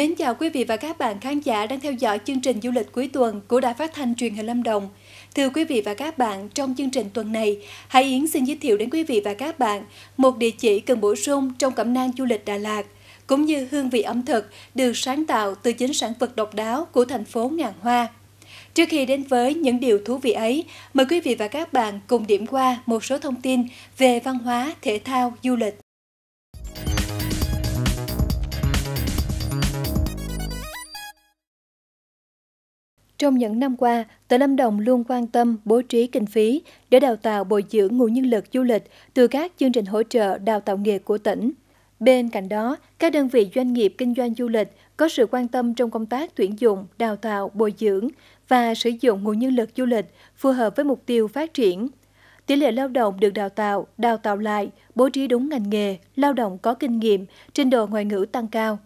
Mến chào quý vị và các bạn khán giả đang theo dõi chương trình du lịch cuối tuần của Đài Phát thanh Truyền hình Lâm Đồng. Thưa quý vị và các bạn, trong chương trình tuần này, Hải Yến xin giới thiệu đến quý vị và các bạn một địa chỉ cần bổ sung trong cẩm nang du lịch Đà Lạt, cũng như hương vị ẩm thực được sáng tạo từ chính sản vật độc đáo của thành phố ngàn hoa. Trước khi đến với những điều thú vị ấy, mời quý vị và các bạn cùng điểm qua một số thông tin về văn hóa, thể thao, du lịch. Trong những năm qua, tỉnh Lâm Đồng luôn quan tâm bố trí kinh phí để đào tạo bồi dưỡng nguồn nhân lực du lịch từ các chương trình hỗ trợ đào tạo nghề của tỉnh. Bên cạnh đó, các đơn vị doanh nghiệp kinh doanh du lịch có sự quan tâm trong công tác tuyển dụng, đào tạo, bồi dưỡng và sử dụng nguồn nhân lực du lịch phù hợp với mục tiêu phát triển. Tỷ lệ lao động được đào tạo, đào tạo lại, bố trí đúng ngành nghề, lao động có kinh nghiệm, trình độ ngoại ngữ tăng cao.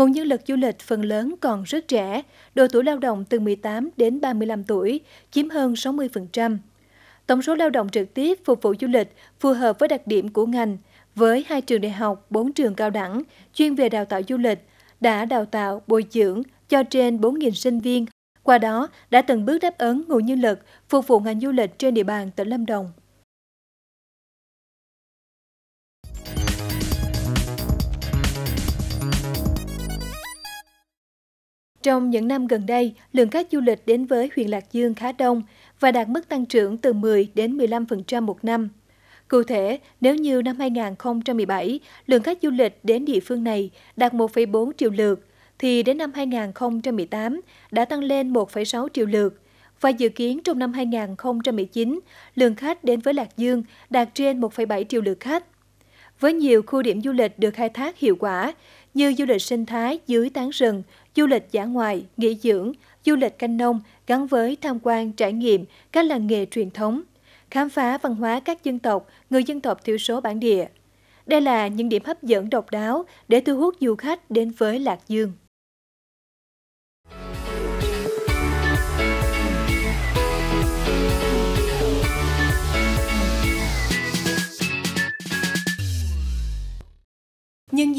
Nguồn nhân lực du lịch phần lớn còn rất trẻ, độ tuổi lao động từ 18 đến 35 tuổi, chiếm hơn 60%. Tổng số lao động trực tiếp phục vụ du lịch phù hợp với đặc điểm của ngành, với hai trường đại học, bốn trường cao đẳng chuyên về đào tạo du lịch, đã đào tạo, bồi dưỡng cho trên 4.000 sinh viên, qua đó đã từng bước đáp ứng nguồn nhân lực phục vụ ngành du lịch trên địa bàn tỉnh Lâm Đồng. Trong những năm gần đây, lượng khách du lịch đến với huyện Lạc Dương khá đông và đạt mức tăng trưởng từ 10 đến 15% một năm. Cụ thể, nếu như năm 2017, lượng khách du lịch đến địa phương này đạt 1,4 triệu lượt, thì đến năm 2018 đã tăng lên 1,6 triệu lượt và dự kiến trong năm 2019, lượng khách đến với Lạc Dương đạt trên 1,7 triệu lượt khách. Với nhiều khu điểm du lịch được khai thác hiệu quả như du lịch sinh thái dưới tán rừng, du lịch dã ngoại, nghỉ dưỡng, du lịch canh nông gắn với tham quan trải nghiệm các làng nghề truyền thống, khám phá văn hóa các dân tộc, người dân tộc thiểu số bản địa. Đây là những điểm hấp dẫn độc đáo để thu hút du khách đến với Lạc Dương.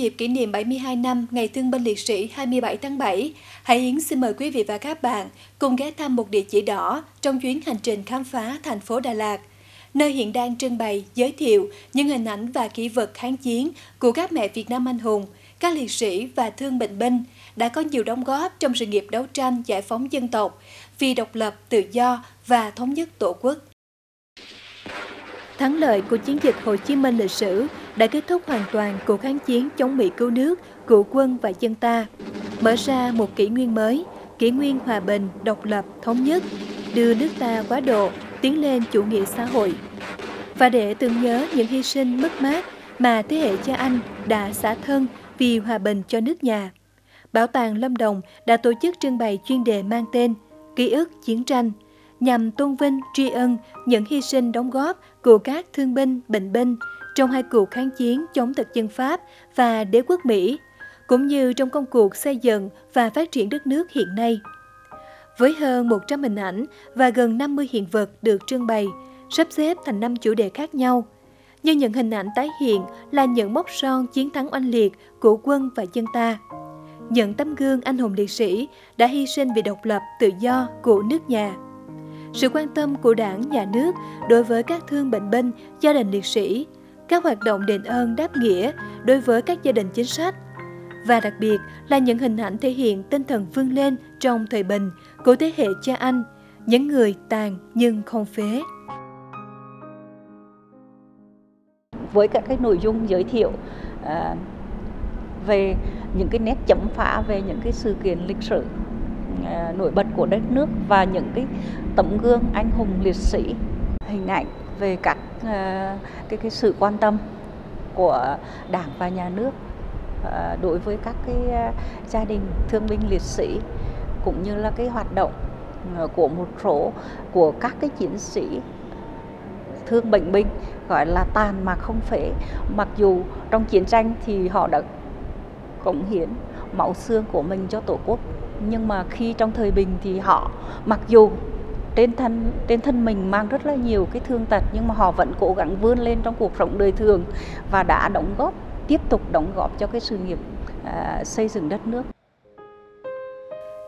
Dịp kỷ niệm 72 năm Ngày Thương binh Liệt sĩ 27 tháng 7, Hải Yến xin mời quý vị và các bạn cùng ghé thăm một địa chỉ đỏ trong chuyến hành trình khám phá thành phố Đà Lạt, nơi hiện đang trưng bày, giới thiệu những hình ảnh và kỷ vật kháng chiến của các mẹ Việt Nam anh hùng, các liệt sĩ và thương bệnh binh đã có nhiều đóng góp trong sự nghiệp đấu tranh giải phóng dân tộc vì độc lập, tự do và thống nhất Tổ quốc. Thắng lợi của chiến dịch Hồ Chí Minh lịch sử đã kết thúc hoàn toàn cuộc kháng chiến chống Mỹ cứu nước của quân và dân ta, mở ra một kỷ nguyên mới, kỷ nguyên hòa bình, độc lập, thống nhất, đưa nước ta quá độ tiến lên chủ nghĩa xã hội. Và để tưởng nhớ những hy sinh mất mát mà thế hệ cha anh đã xả thân vì hòa bình cho nước nhà. Bảo tàng Lâm Đồng đã tổ chức trưng bày chuyên đề mang tên Ký ức chiến tranh – nhằm tôn vinh tri ân những hy sinh đóng góp của các thương binh, bệnh binh trong hai cuộc kháng chiến chống thực dân Pháp và đế quốc Mỹ, cũng như trong công cuộc xây dựng và phát triển đất nước hiện nay. Với hơn 100 hình ảnh và gần 50 hiện vật được trưng bày, sắp xếp thành năm chủ đề khác nhau, như những hình ảnh tái hiện là những mốc son chiến thắng oanh liệt của quân và dân ta. Những tấm gương anh hùng liệt sĩ đã hy sinh vì độc lập tự do của nước nhà sự quan tâm của đảng, nhà nước đối với các thương bệnh binh, gia đình liệt sĩ, các hoạt động đền ơn đáp nghĩa đối với các gia đình chính sách và đặc biệt là những hình ảnh thể hiện tinh thần vươn lên trong thời bình của thế hệ cha anh, những người tàn nhưng không phế. Với các cái nội dung giới thiệu à, về những cái nét chấm phá về những cái sự kiện lịch sử À, nổi bật của đất nước và những cái tấm gương anh hùng liệt sĩ. Hình ảnh về các à, cái cái sự quan tâm của đảng và nhà nước à, đối với các cái gia đình thương binh liệt sĩ cũng như là cái hoạt động của một số, của các cái chiến sĩ thương bệnh binh, gọi là tàn mà không phế. Mặc dù trong chiến tranh thì họ đã cống hiến máu xương của mình cho tổ quốc nhưng mà khi trong thời bình thì họ mặc dù trên thân trên thân mình mang rất là nhiều cái thương tật nhưng mà họ vẫn cố gắng vươn lên trong cuộc sống đời thường và đã đóng góp tiếp tục đóng góp cho cái sự nghiệp uh, xây dựng đất nước.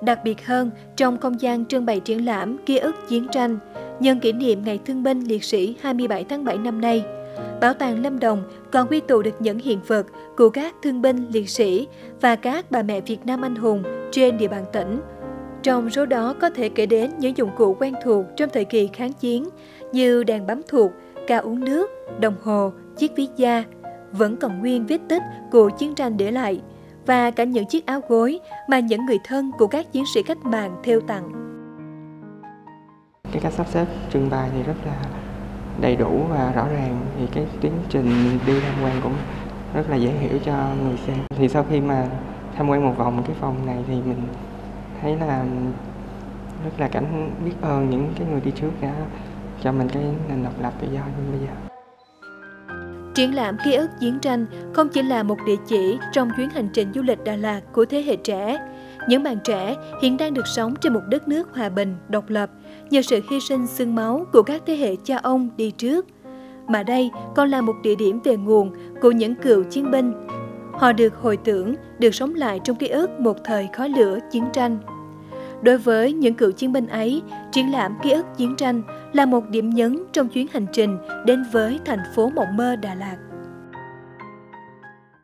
Đặc biệt hơn, trong không gian trưng bày triển lãm ký ức chiến tranh, nhân kỷ niệm Ngày Thương binh Liệt sĩ 27 tháng 7 năm nay, Bảo tàng Lâm Đồng còn quy tụ được những hiện vật của các thương binh, liệt sĩ và các bà mẹ Việt Nam anh hùng trên địa bàn tỉnh. Trong số đó có thể kể đến những dụng cụ quen thuộc trong thời kỳ kháng chiến như đèn bấm thuộc, ca uống nước, đồng hồ, chiếc ví da, vẫn còn nguyên vết tích của chiến tranh để lại và cả những chiếc áo gối mà những người thân của các chiến sĩ cách mạng theo tặng. Cái cách sắp xếp trưng bày thì rất là đầy đủ và rõ ràng thì cái tiến trình đi tham quan cũng rất là dễ hiểu cho người xem. Thì sau khi mà tham quan một vòng cái phòng này thì mình thấy là rất là cảm biết ơn những cái người đi trước đã cho mình cái nền độc lập tự do như bây giờ. Triển lãm ký ức chiến tranh không chỉ là một địa chỉ trong chuyến hành trình du lịch Đà Lạt của thế hệ trẻ. Những bạn trẻ hiện đang được sống trên một đất nước hòa bình, độc lập nhờ sự hy sinh xương máu của các thế hệ cha ông đi trước. Mà đây còn là một địa điểm về nguồn của những cựu chiến binh. Họ được hồi tưởng, được sống lại trong ký ức một thời khói lửa chiến tranh. Đối với những cựu chiến binh ấy, triển lãm ký ức chiến tranh là một điểm nhấn trong chuyến hành trình đến với thành phố mộng mơ Đà Lạt.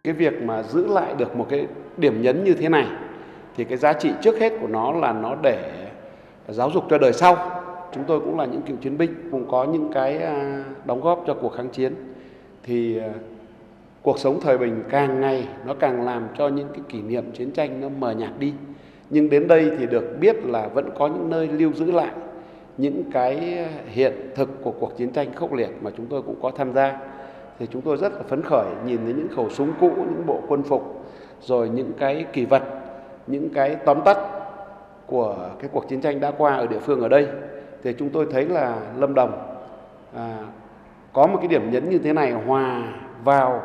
Cái việc mà giữ lại được một cái điểm nhấn như thế này thì cái giá trị trước hết của nó là nó để giáo dục cho đời sau. Chúng tôi cũng là những cựu chiến binh, cũng có những cái à, đóng góp cho cuộc kháng chiến. Thì à, cuộc sống thời bình càng ngày nó càng làm cho những cái kỷ niệm chiến tranh nó mờ nhạt đi nhưng đến đây thì được biết là vẫn có những nơi lưu giữ lại những cái hiện thực của cuộc chiến tranh khốc liệt mà chúng tôi cũng có tham gia. Thì chúng tôi rất là phấn khởi nhìn thấy những khẩu súng cũ những bộ quân phục rồi những cái kỳ vật những cái tóm tắt của cái cuộc chiến tranh đã qua ở địa phương ở đây. Thì chúng tôi thấy là lâm đồng à, có một cái điểm nhấn như thế này hòa vào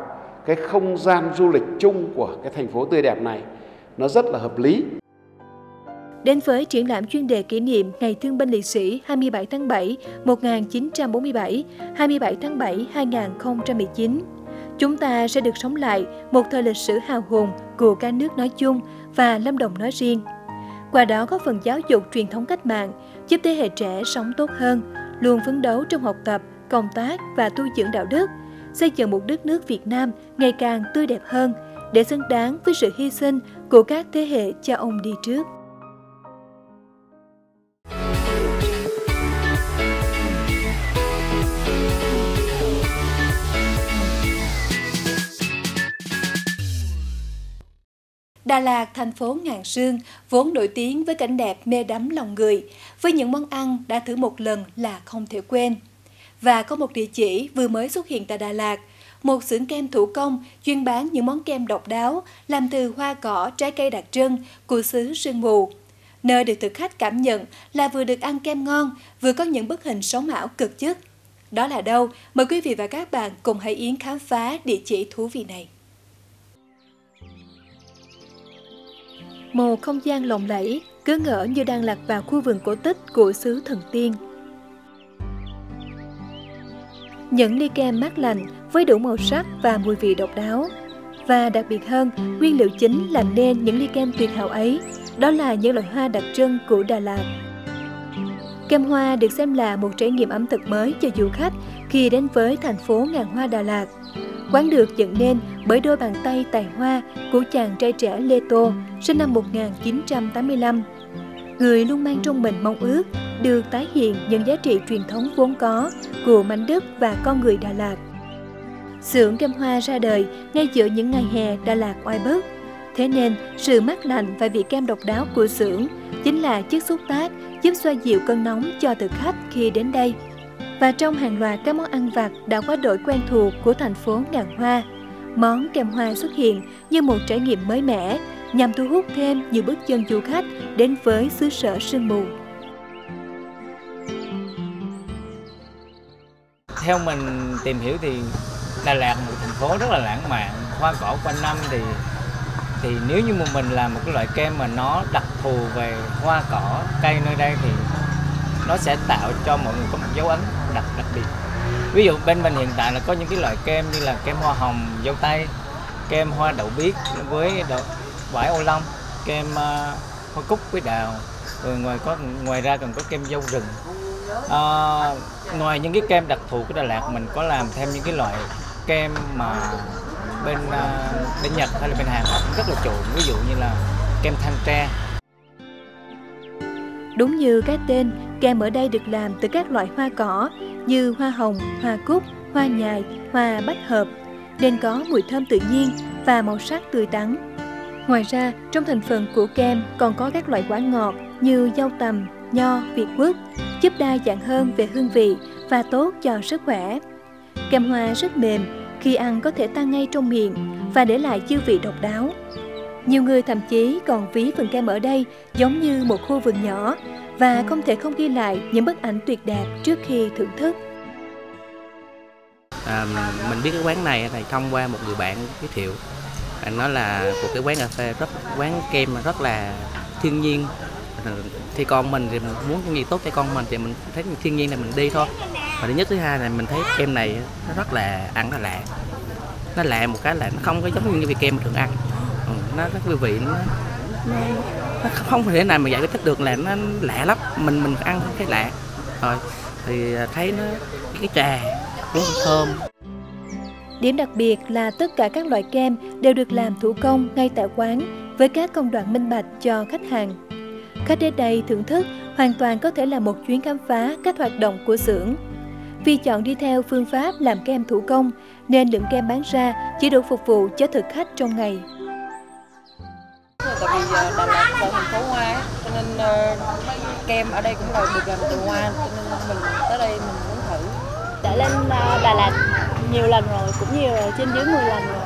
cái không gian du lịch chung của cái thành phố tươi đẹp này nó rất là hợp lý đến với triển lãm chuyên đề kỷ niệm Ngày Thương binh Liệt sĩ 27 tháng 7 1947, 27 tháng 7 2019. Chúng ta sẽ được sống lại một thời lịch sử hào hùng của cả nước nói chung và Lâm Đồng nói riêng. Qua đó có phần giáo dục truyền thống cách mạng, giúp thế hệ trẻ sống tốt hơn, luôn phấn đấu trong học tập, công tác và tu dưỡng đạo đức, xây dựng một đất nước Việt Nam ngày càng tươi đẹp hơn để xứng đáng với sự hy sinh của các thế hệ cha ông đi trước. Đà Lạt, thành phố ngàn sương, vốn nổi tiếng với cảnh đẹp mê đắm lòng người, với những món ăn đã thử một lần là không thể quên. Và có một địa chỉ vừa mới xuất hiện tại Đà Lạt, một xưởng kem thủ công chuyên bán những món kem độc đáo làm từ hoa cỏ, trái cây đặc trưng của xứ sương mù. Nơi được thực khách cảm nhận là vừa được ăn kem ngon, vừa có những bức hình sống ảo cực chất. Đó là đâu? Mời quý vị và các bạn cùng hãy Yến khám phá địa chỉ thú vị này. Một không gian lộng lẫy, cứ ngỡ như đang lạc vào khu vườn cổ tích của xứ thần tiên. Những ly kem mát lành với đủ màu sắc và mùi vị độc đáo. Và đặc biệt hơn, nguyên liệu chính làm nên những ly kem tuyệt hảo ấy, đó là những loại hoa đặc trưng của Đà Lạt. Kem hoa được xem là một trải nghiệm ẩm thực mới cho du khách khi đến với thành phố ngàn hoa Đà Lạt. Quán được dựng nên bởi đôi bàn tay tài hoa của chàng trai trẻ Lê Tô, sinh năm 1985. Người luôn mang trong mình mong ước được tái hiện những giá trị truyền thống vốn có của mảnh đất và con người Đà Lạt. Xưởng kem hoa ra đời ngay giữa những ngày hè Đà Lạt oai bức. Thế nên, sự mát lạnh và vị kem độc đáo của xưởng chính là chiếc xúc tác giúp xoa dịu cơn nóng cho thực khách khi đến đây và trong hàng loạt các món ăn vặt đã quá đổi quen thuộc của thành phố ngàn hoa. Món kem hoa xuất hiện như một trải nghiệm mới mẻ nhằm thu hút thêm nhiều bước chân du khách đến với xứ sở sương mù. Theo mình tìm hiểu thì Đà Lạt một thành phố rất là lãng mạn, hoa cỏ quanh năm thì thì nếu như một mình làm một cái loại kem mà nó đặc thù về hoa cỏ cây nơi đây thì nó sẽ tạo cho mọi người có một dấu ấn đặc đặc biệt. Ví dụ bên mình hiện tại là có những cái loại kem như là kem hoa hồng dâu tây kem hoa đậu biếc với đậu, vải ô long kem uh, hoa cúc với đào. Rồi ngoài có ngoài ra còn có kem dâu rừng. À, ngoài những cái kem đặc thù của Đà Lạt mình có làm thêm những cái loại kem mà bên uh, bên Nhật hay là bên Hàn họ cũng rất là chuộng ví dụ như là kem thanh tre Đúng như cái tên, kem ở đây được làm từ các loại hoa cỏ như hoa hồng, hoa cúc, hoa nhài, hoa bách hợp, nên có mùi thơm tự nhiên và màu sắc tươi tắn. Ngoài ra, trong thành phần của kem còn có các loại quả ngọt như dâu tằm, nho, việt quất, giúp đa dạng hơn về hương vị và tốt cho sức khỏe. Kem hoa rất mềm, khi ăn có thể tan ngay trong miệng và để lại dư vị độc đáo. Nhiều người thậm chí còn ví phần kem ở đây giống như một khu vườn nhỏ và không thể không ghi lại những bức ảnh tuyệt đẹp trước khi thưởng thức. À, mình biết cái quán này thì thông qua một người bạn giới thiệu. À, Anh nói là một cái quán cà phê rất quán kem rất là thiên nhiên. Thì con mình thì mình muốn cái gì tốt cho con mình thì mình thấy thiên nhiên là mình đi thôi. Và thứ nhất thứ hai là mình thấy kem này nó rất là ăn nó lạ. Nó lạ một cái là nó không có giống như cái kem thường ăn Ừ, nó rất hương vị nó, nó, nó không thể nào mà giải thích được là nó lạ lắm mình mình ăn không thấy lạ rồi thì thấy nó cái trà rất thơm Điểm đặc biệt là tất cả các loại kem đều được làm thủ công ngay tại quán với các công đoạn minh bạch cho khách hàng. Khách đến đây thưởng thức hoàn toàn có thể là một chuyến khám phá các hoạt động của xưởng. Vì chọn đi theo phương pháp làm kem thủ công nên lượng kem bán ra chỉ đủ phục vụ cho thực khách trong ngày. Tại vì uh, Đà Lạt là thành phố hoa cho nên uh, kem ở đây cũng là được làm từ hoa cho nên mình tới đây mình muốn thử. Đã lên uh, Đà Lạt nhiều lần rồi cũng nhiều rồi trên dưới 10 lần rồi.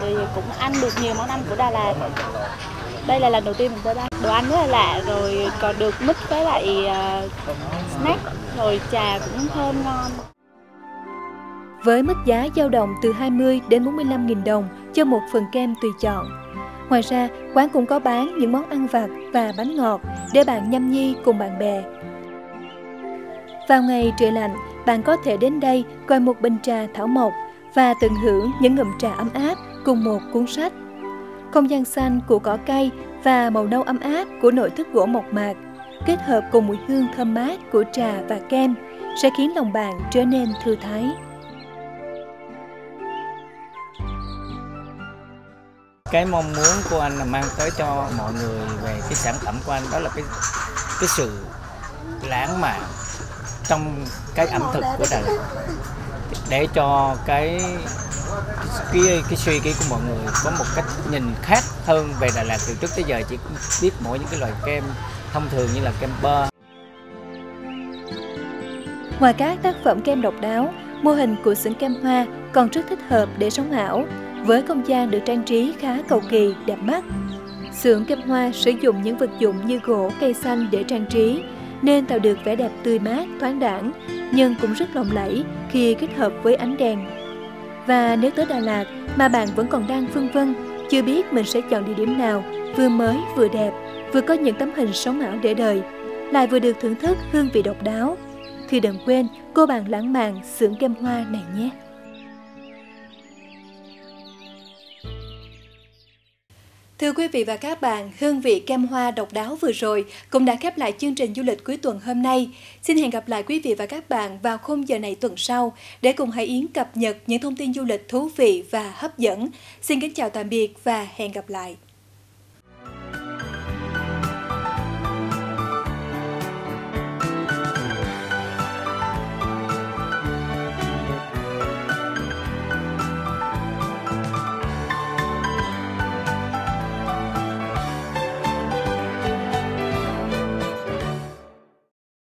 Thì cũng ăn được nhiều món ăn của Đà Lạt đây là lần đầu tiên mình tới đây đồ ăn rất là lạ rồi còn được mix với lại uh, snack rồi trà cũng thơm ngon với mức giá dao động từ 20 đến 45 nghìn đồng cho một phần kem tùy chọn. Ngoài ra, quán cũng có bán những món ăn vặt và bánh ngọt để bạn nhâm nhi cùng bạn bè. Vào ngày trời lạnh, bạn có thể đến đây coi một bình trà thảo mộc và tận hưởng những ngụm trà ấm áp cùng một cuốn sách. Không gian xanh của cỏ cây và màu nâu ấm áp của nội thất gỗ mộc mạc kết hợp cùng mùi hương thơm mát của trà và kem sẽ khiến lòng bạn trở nên thư thái. cái mong muốn của anh là mang tới cho mọi người về cái sản phẩm của anh, đó là cái cái sự lãng mạn trong cái ẩm thực của Đà Lạt để cho cái cái cái suy nghĩ của mọi người có một cách nhìn khác hơn về Đà Lạt từ trước tới giờ chỉ biết mỗi những cái loại kem thông thường như là kem bơ. Ngoài các tác phẩm kem độc đáo, mô hình của xưởng kem hoa còn rất thích hợp để sống ảo với không gian được trang trí khá cầu kỳ, đẹp mắt. Xưởng kem hoa sử dụng những vật dụng như gỗ, cây xanh để trang trí, nên tạo được vẻ đẹp tươi mát, thoáng đãng, nhưng cũng rất lộng lẫy khi kết hợp với ánh đèn. Và nếu tới Đà Lạt mà bạn vẫn còn đang phân vân, chưa biết mình sẽ chọn địa điểm nào vừa mới vừa đẹp, vừa có những tấm hình sống ảo để đời, lại vừa được thưởng thức hương vị độc đáo, thì đừng quên cô bạn lãng mạn xưởng kem hoa này nhé. Thưa quý vị và các bạn, hương vị kem hoa độc đáo vừa rồi cũng đã khép lại chương trình du lịch cuối tuần hôm nay. Xin hẹn gặp lại quý vị và các bạn vào khung giờ này tuần sau để cùng Hải Yến cập nhật những thông tin du lịch thú vị và hấp dẫn. Xin kính chào tạm biệt và hẹn gặp lại.